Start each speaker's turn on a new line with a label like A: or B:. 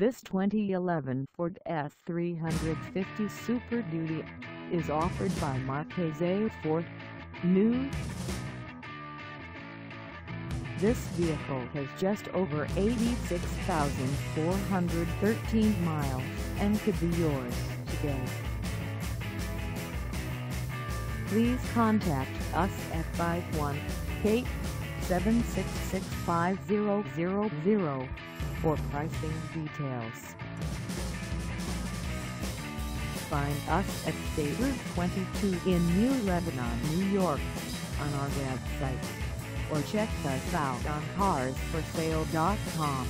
A: This 2011 Ford F350 Super Duty is offered by Marchese Ford, new. This vehicle has just over 86,413 miles and could be yours today. Please contact us at 518-766-5000 for pricing details. Find us at State Route 22 in New Lebanon, New York on our website or check us out on carsforsale.com.